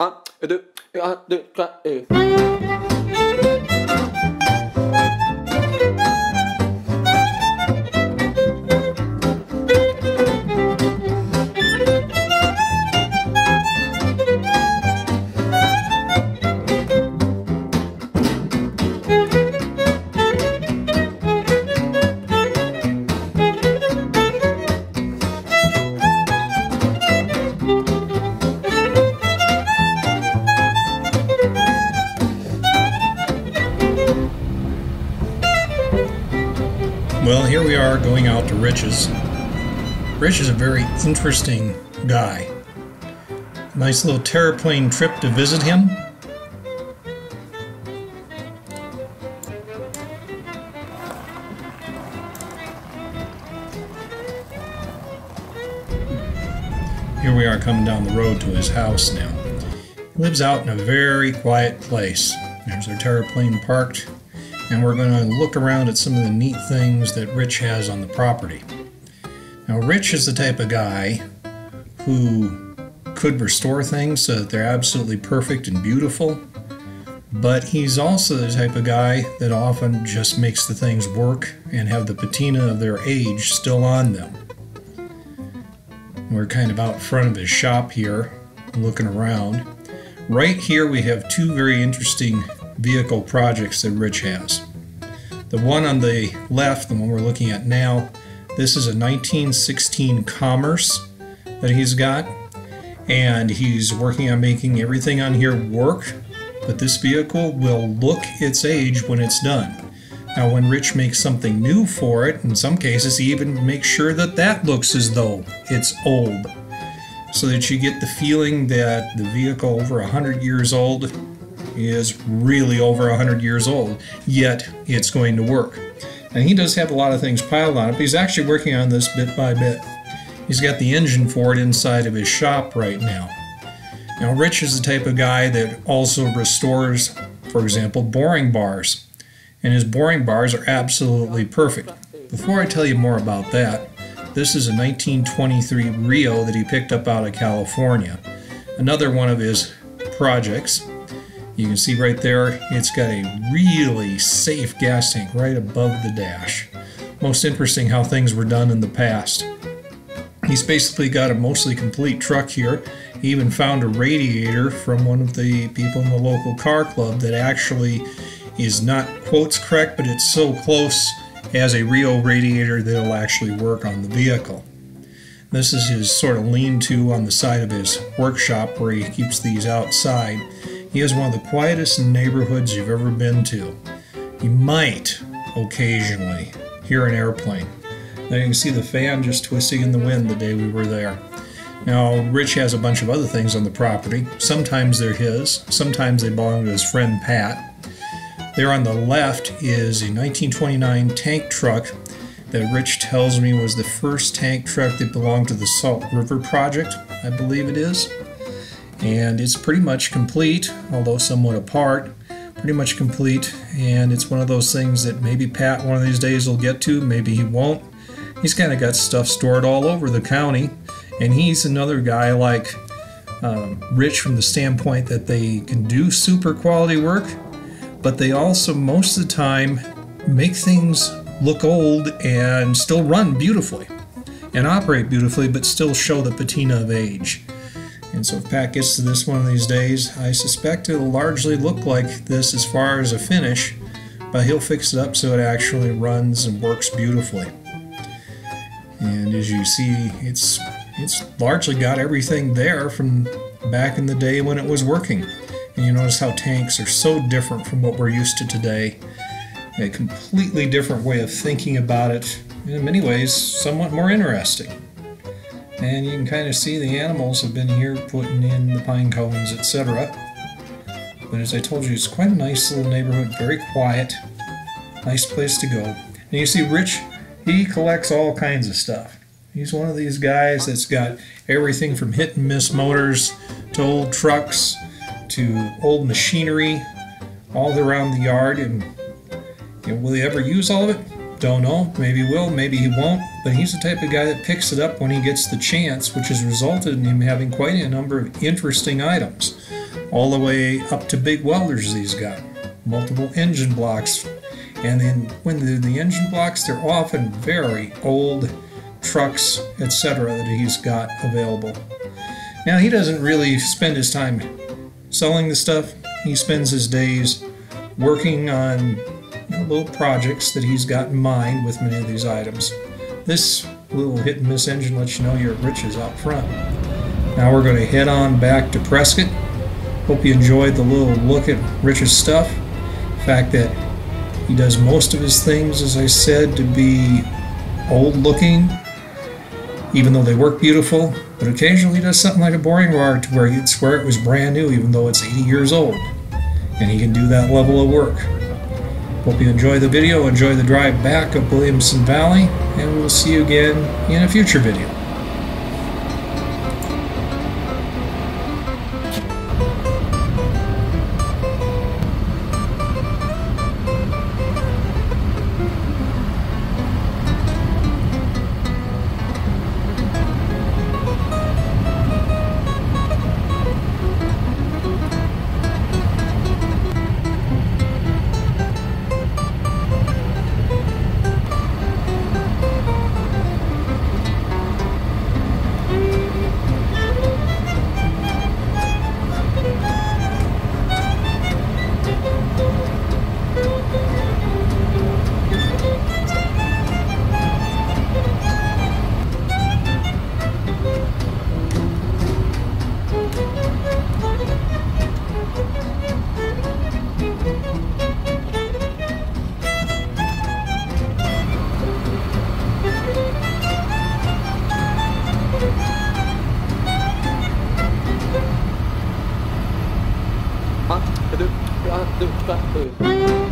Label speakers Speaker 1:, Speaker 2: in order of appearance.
Speaker 1: Ah, du, ah, du,
Speaker 2: ah, eh. du. Are going out to Rich's. Rich is a very interesting guy. Nice little terraplane trip to visit him. Here we are coming down the road to his house now. He lives out in a very quiet place. There's our terraplane parked and we're going to look around at some of the neat things that Rich has on the property. Now, Rich is the type of guy who could restore things so that they're absolutely perfect and beautiful, but he's also the type of guy that often just makes the things work and have the patina of their age still on them. We're kind of out front of his shop here, looking around. Right here, we have two very interesting vehicle projects that Rich has. The one on the left, the one we're looking at now, this is a 1916 Commerce that he's got, and he's working on making everything on here work, but this vehicle will look its age when it's done. Now, when Rich makes something new for it, in some cases, he even makes sure that that looks as though it's old, so that you get the feeling that the vehicle over 100 years old is really over 100 years old, yet it's going to work. And he does have a lot of things piled on it, but he's actually working on this bit by bit. He's got the engine for it inside of his shop right now. Now, Rich is the type of guy that also restores, for example, boring bars. And his boring bars are absolutely perfect. Before I tell you more about that, this is a 1923 Reo that he picked up out of California. Another one of his projects. You can see right there, it's got a really safe gas tank right above the dash. Most interesting how things were done in the past. He's basically got a mostly complete truck here. He even found a radiator from one of the people in the local car club that actually is not quotes correct, but it's so close as a real radiator that it'll actually work on the vehicle. This is his sort of lean-to on the side of his workshop where he keeps these outside. He has one of the quietest neighborhoods you've ever been to. You might occasionally hear an airplane. Now you can see the fan just twisting in the wind the day we were there. Now, Rich has a bunch of other things on the property. Sometimes they're his, sometimes they belong to his friend Pat. There on the left is a 1929 tank truck that Rich tells me was the first tank truck that belonged to the Salt River Project, I believe it is. And it's pretty much complete, although somewhat apart. Pretty much complete, and it's one of those things that maybe Pat one of these days will get to, maybe he won't. He's kind of got stuff stored all over the county, and he's another guy like um, Rich from the standpoint that they can do super quality work, but they also most of the time make things look old and still run beautifully and operate beautifully, but still show the patina of age. And so if Pat gets to this one of these days, I suspect it'll largely look like this as far as a finish, but he'll fix it up so it actually runs and works beautifully. And as you see, it's it's largely got everything there from back in the day when it was working. And you notice how tanks are so different from what we're used to today. A completely different way of thinking about it, in many ways, somewhat more interesting. And you can kind of see the animals have been here putting in the pine cones, etc. But as I told you, it's quite a nice little neighborhood, very quiet, nice place to go. And you see Rich, he collects all kinds of stuff. He's one of these guys that's got everything from hit and miss motors to old trucks to old machinery all around the yard. And you know, will he ever use all of it? Don't know. Maybe he will, maybe he won't. But he's the type of guy that picks it up when he gets the chance, which has resulted in him having quite a number of interesting items. all the way up to big welders he's got, multiple engine blocks. And then when the, the engine blocks, they're often very old trucks, etc., that he's got available. Now, he doesn't really spend his time selling the stuff, he spends his days working on little projects that he's got in mind with many of these items. This little hit and miss engine lets you know your riches out front. Now we're going to head on back to Prescott. Hope you enjoyed the little look at Rich's stuff. The fact that he does most of his things, as I said, to be old looking, even though they work beautiful, but occasionally he does something like a boring bar to where you'd swear it was brand new, even though it's 80 years old. And he can do that level of work. Hope you enjoy the video, enjoy the drive back up Williamson Valley, and we'll see you again in a future video.
Speaker 1: cartões.